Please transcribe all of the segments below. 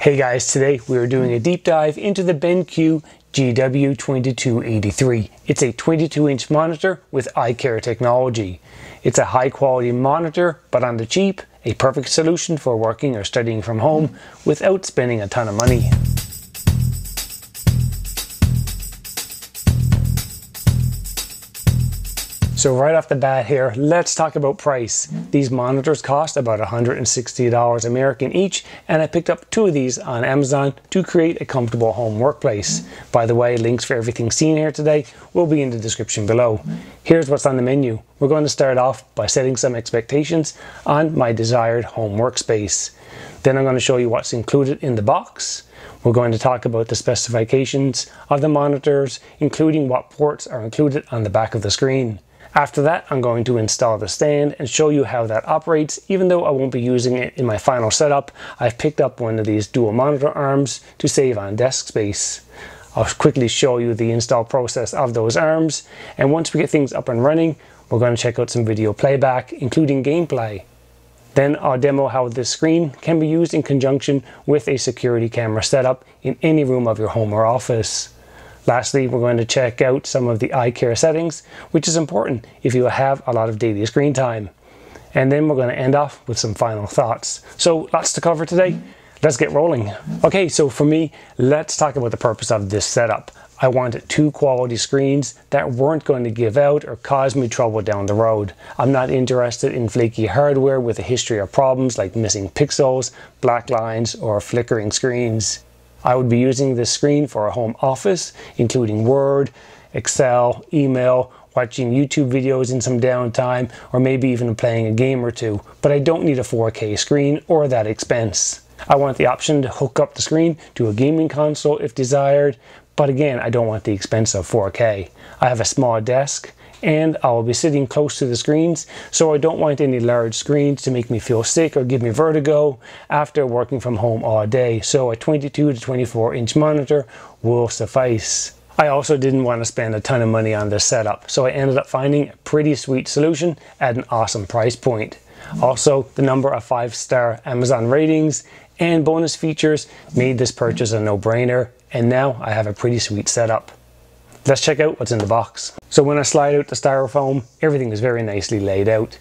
Hey guys, today we are doing a deep dive into the BenQ GW2283. It's a 22 inch monitor with eye care technology. It's a high quality monitor, but on the cheap, a perfect solution for working or studying from home without spending a ton of money. So right off the bat here, let's talk about price. These monitors cost about $160 American each, and I picked up two of these on Amazon to create a comfortable home workplace. By the way, links for everything seen here today will be in the description below. Here's what's on the menu. We're going to start off by setting some expectations on my desired home workspace. Then I'm going to show you what's included in the box. We're going to talk about the specifications of the monitors, including what ports are included on the back of the screen. After that, I'm going to install the stand and show you how that operates. Even though I won't be using it in my final setup, I've picked up one of these dual monitor arms to save on desk space. I'll quickly show you the install process of those arms. And once we get things up and running, we're going to check out some video playback, including gameplay. Then I'll demo how this screen can be used in conjunction with a security camera setup in any room of your home or office. Lastly, we're going to check out some of the eye care settings, which is important if you have a lot of daily screen time. And then we're going to end off with some final thoughts. So lots to cover today. Let's get rolling. Okay, so for me, let's talk about the purpose of this setup. I wanted two quality screens that weren't going to give out or cause me trouble down the road. I'm not interested in flaky hardware with a history of problems like missing pixels, black lines, or flickering screens. I would be using this screen for a home office, including Word, Excel, email, watching YouTube videos in some downtime, or maybe even playing a game or two. But I don't need a 4K screen or that expense. I want the option to hook up the screen to a gaming console if desired, but again, I don't want the expense of 4K. I have a small desk and I will be sitting close to the screens so I don't want any large screens to make me feel sick or give me vertigo after working from home all day so a 22 to 24 inch monitor will suffice. I also didn't want to spend a ton of money on this setup so I ended up finding a pretty sweet solution at an awesome price point. Also, the number of 5-star Amazon ratings and bonus features made this purchase a no-brainer and now I have a pretty sweet setup. Let's check out what's in the box. So when I slide out the styrofoam, everything is very nicely laid out.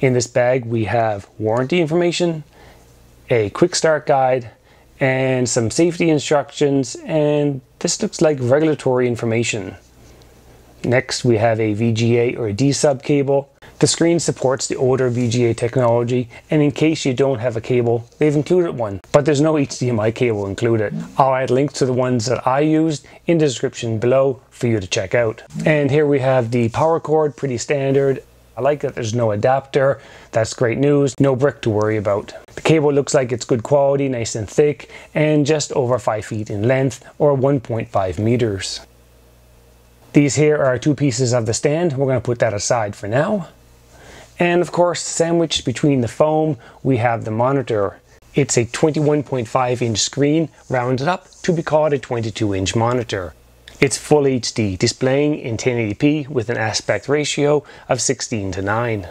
In this bag we have warranty information, a quick start guide, and some safety instructions, and this looks like regulatory information. Next we have a VGA or a D-sub cable, the screen supports the older VGA technology and in case you don't have a cable, they've included one, but there's no HDMI cable included. I'll add links to the ones that I used in the description below for you to check out. And here we have the power cord, pretty standard. I like that there's no adapter. That's great news. No brick to worry about. The cable looks like it's good quality, nice and thick, and just over 5 feet in length or 1.5 meters. These here are two pieces of the stand. We're going to put that aside for now. And of course, sandwiched between the foam, we have the monitor. It's a 21.5 inch screen rounded up to be called a 22 inch monitor. It's full HD, displaying in 1080p with an aspect ratio of 16 to 9.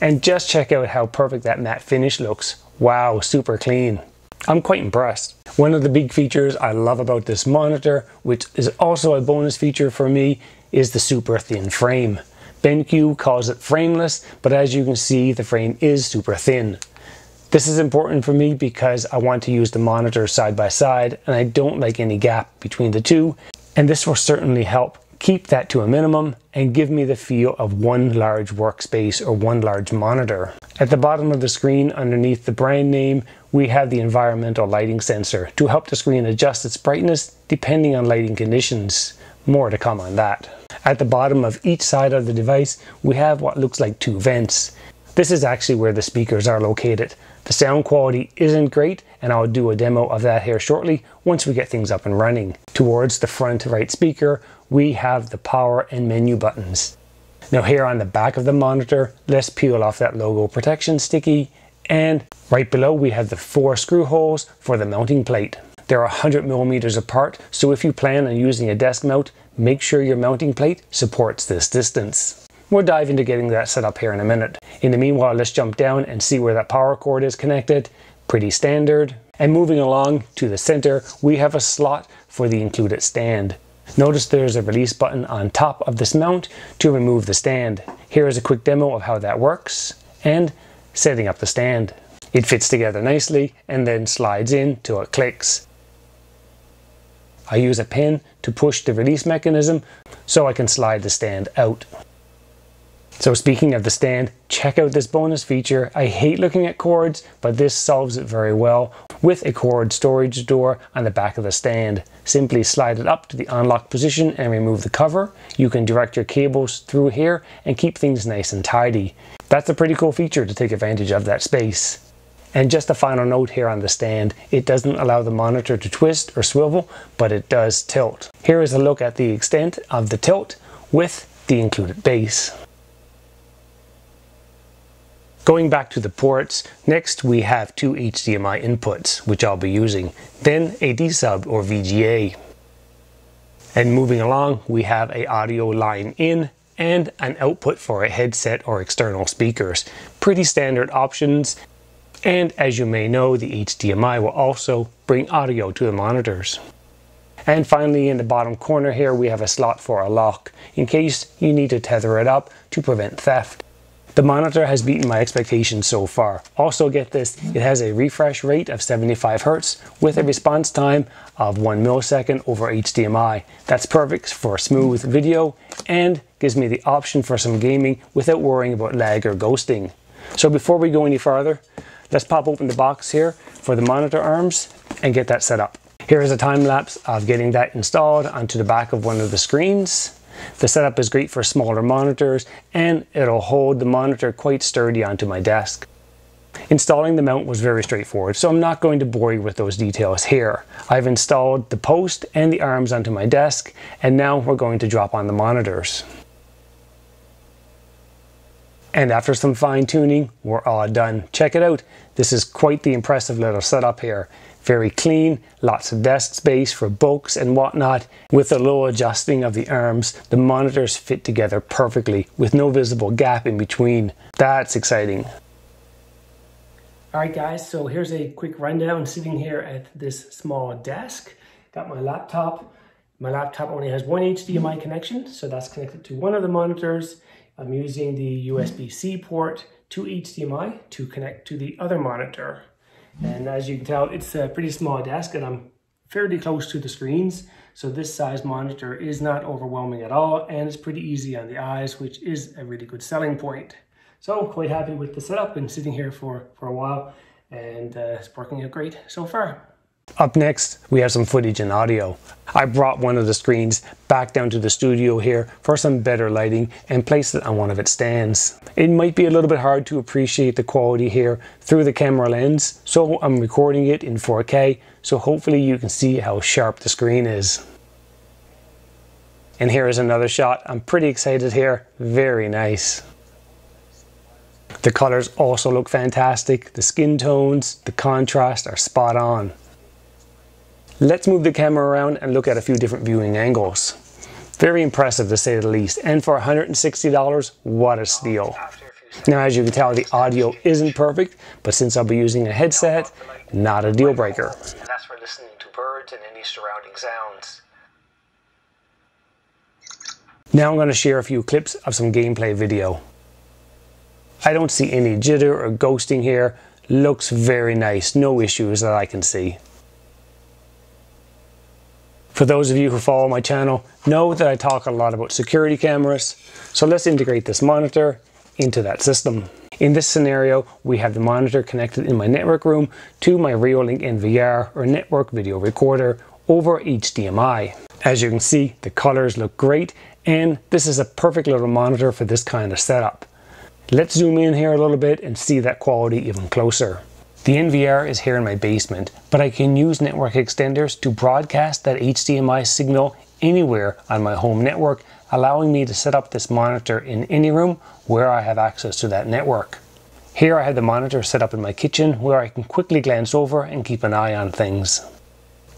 And just check out how perfect that matte finish looks. Wow, super clean. I'm quite impressed. One of the big features I love about this monitor, which is also a bonus feature for me, is the super thin frame. BenQ calls it frameless, but as you can see, the frame is super thin. This is important for me because I want to use the monitor side by side and I don't like any gap between the two. And this will certainly help keep that to a minimum and give me the feel of one large workspace or one large monitor. At the bottom of the screen underneath the brand name, we have the environmental lighting sensor to help the screen adjust its brightness depending on lighting conditions. More to come on that. At the bottom of each side of the device, we have what looks like two vents. This is actually where the speakers are located. The sound quality isn't great and I'll do a demo of that here shortly once we get things up and running. Towards the front right speaker, we have the power and menu buttons. Now here on the back of the monitor, let's peel off that logo protection sticky and right below we have the four screw holes for the mounting plate. They're 100 millimeters apart, so if you plan on using a desk mount, make sure your mounting plate supports this distance. We'll dive into getting that set up here in a minute. In the meanwhile, let's jump down and see where that power cord is connected. Pretty standard. And moving along to the center, we have a slot for the included stand. Notice there's a release button on top of this mount to remove the stand. Here is a quick demo of how that works and setting up the stand. It fits together nicely and then slides in till it clicks. I use a pin to push the release mechanism so I can slide the stand out. So speaking of the stand, check out this bonus feature. I hate looking at cords, but this solves it very well with a cord storage door on the back of the stand. Simply slide it up to the unlock position and remove the cover. You can direct your cables through here and keep things nice and tidy. That's a pretty cool feature to take advantage of that space. And just a final note here on the stand, it doesn't allow the monitor to twist or swivel, but it does tilt. Here is a look at the extent of the tilt with the included base. Going back to the ports, next we have two HDMI inputs, which I'll be using, then a D-sub or VGA. And moving along, we have a audio line in and an output for a headset or external speakers. Pretty standard options. And as you may know, the HDMI will also bring audio to the monitors. And finally in the bottom corner here we have a slot for a lock in case you need to tether it up to prevent theft. The monitor has beaten my expectations so far. Also get this, it has a refresh rate of 75 Hz with a response time of 1 millisecond over HDMI. That's perfect for smooth video and gives me the option for some gaming without worrying about lag or ghosting. So before we go any farther, let's pop open the box here for the monitor arms and get that set up. Here is a time lapse of getting that installed onto the back of one of the screens. The setup is great for smaller monitors and it'll hold the monitor quite sturdy onto my desk. Installing the mount was very straightforward, so I'm not going to bore you with those details here. I've installed the post and the arms onto my desk, and now we're going to drop on the monitors. And after some fine tuning, we're all done. Check it out. This is quite the impressive little setup here. Very clean, lots of desk space for books and whatnot. With the low adjusting of the arms, the monitors fit together perfectly with no visible gap in between. That's exciting. Alright guys, so here's a quick rundown sitting here at this small desk. Got my laptop. My laptop only has one HDMI connection, so that's connected to one of the monitors. I'm using the USB-C port to HDMI to connect to the other monitor. And as you can tell, it's a pretty small desk and I'm fairly close to the screens. So this size monitor is not overwhelming at all and it's pretty easy on the eyes, which is a really good selling point. So quite happy with the setup, been sitting here for, for a while and uh, it's working out great so far. Up next, we have some footage and audio. I brought one of the screens back down to the studio here for some better lighting and placed it on one of its stands. It might be a little bit hard to appreciate the quality here through the camera lens, so I'm recording it in 4K, so hopefully you can see how sharp the screen is. And here is another shot. I'm pretty excited here. Very nice. The colors also look fantastic. The skin tones, the contrast are spot on. Let's move the camera around and look at a few different viewing angles. Very impressive to say the least, and for $160, what a steal. Now as you can tell, the audio isn't perfect, but since I'll be using a headset, not a deal breaker. And that's for listening to birds and any surrounding sounds. Now I'm going to share a few clips of some gameplay video. I don't see any jitter or ghosting here. Looks very nice, no issues that I can see. For those of you who follow my channel, know that I talk a lot about security cameras. So let's integrate this monitor into that system. In this scenario, we have the monitor connected in my network room to my Reolink NVR or network video recorder over HDMI. As you can see, the colors look great and this is a perfect little monitor for this kind of setup. Let's zoom in here a little bit and see that quality even closer. The NVR is here in my basement, but I can use network extenders to broadcast that HDMI signal anywhere on my home network, allowing me to set up this monitor in any room where I have access to that network. Here I have the monitor set up in my kitchen where I can quickly glance over and keep an eye on things.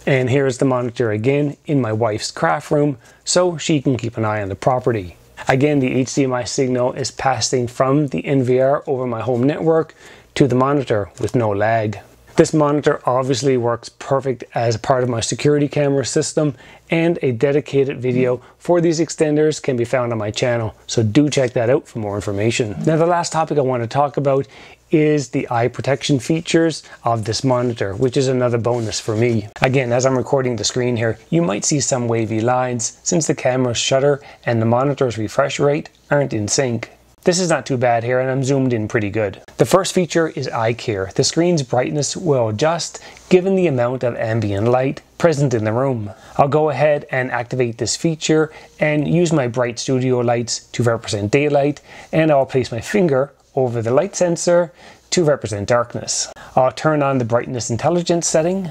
And here's the monitor again in my wife's craft room so she can keep an eye on the property. Again, the HDMI signal is passing from the NVR over my home network to the monitor with no lag. This monitor obviously works perfect as part of my security camera system and a dedicated video for these extenders can be found on my channel. So do check that out for more information. Now the last topic I want to talk about is the eye protection features of this monitor, which is another bonus for me. Again, as I'm recording the screen here, you might see some wavy lines since the camera's shutter and the monitor's refresh rate aren't in sync. This is not too bad here and I'm zoomed in pretty good. The first feature is eye care. The screen's brightness will adjust given the amount of ambient light present in the room. I'll go ahead and activate this feature and use my bright studio lights to represent daylight and I'll place my finger over the light sensor to represent darkness. I'll turn on the brightness intelligence setting.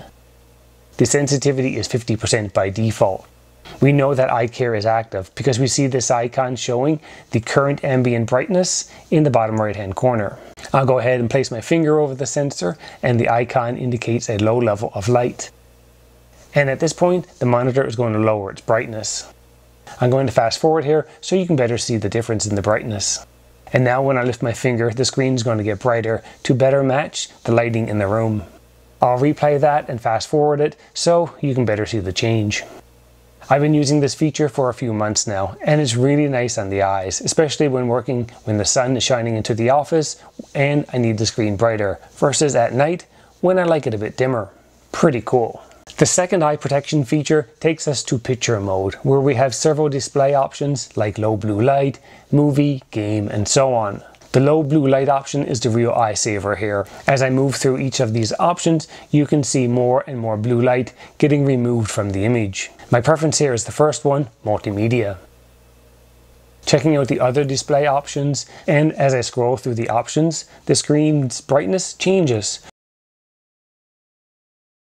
The sensitivity is 50% by default. We know that eye care is active because we see this icon showing the current ambient brightness in the bottom right hand corner. I'll go ahead and place my finger over the sensor and the icon indicates a low level of light. And at this point, the monitor is going to lower its brightness. I'm going to fast forward here so you can better see the difference in the brightness. And now when I lift my finger, the screen is going to get brighter to better match the lighting in the room. I'll replay that and fast forward it so you can better see the change. I've been using this feature for a few months now and it's really nice on the eyes, especially when working when the sun is shining into the office and I need the screen brighter versus at night when I like it a bit dimmer. Pretty cool. The second eye protection feature takes us to picture mode, where we have several display options like low blue light, movie, game, and so on. The low blue light option is the real eye saver here. As I move through each of these options, you can see more and more blue light getting removed from the image. My preference here is the first one, multimedia. Checking out the other display options, and as I scroll through the options, the screen's brightness changes.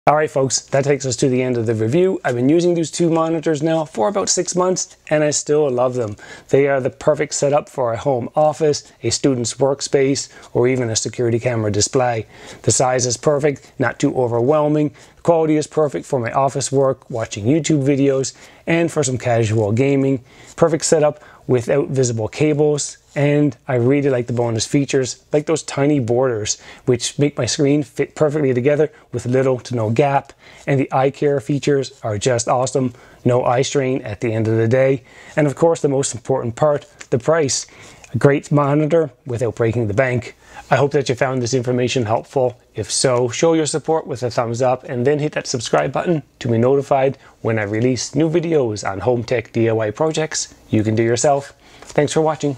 Alright folks, that takes us to the end of the review. I've been using these two monitors now for about six months and I still love them. They are the perfect setup for a home office, a student's workspace, or even a security camera display. The size is perfect, not too overwhelming. The quality is perfect for my office work, watching YouTube videos, and for some casual gaming. Perfect setup without visible cables and I really like the bonus features like those tiny borders which make my screen fit perfectly together with little to no gap. And the eye care features are just awesome. No eye strain at the end of the day. And of course the most important part the price. A great monitor without breaking the bank. I hope that you found this information helpful. If so, show your support with a thumbs up and then hit that subscribe button to be notified when I release new videos on home tech DIY projects you can do yourself. Thanks for watching.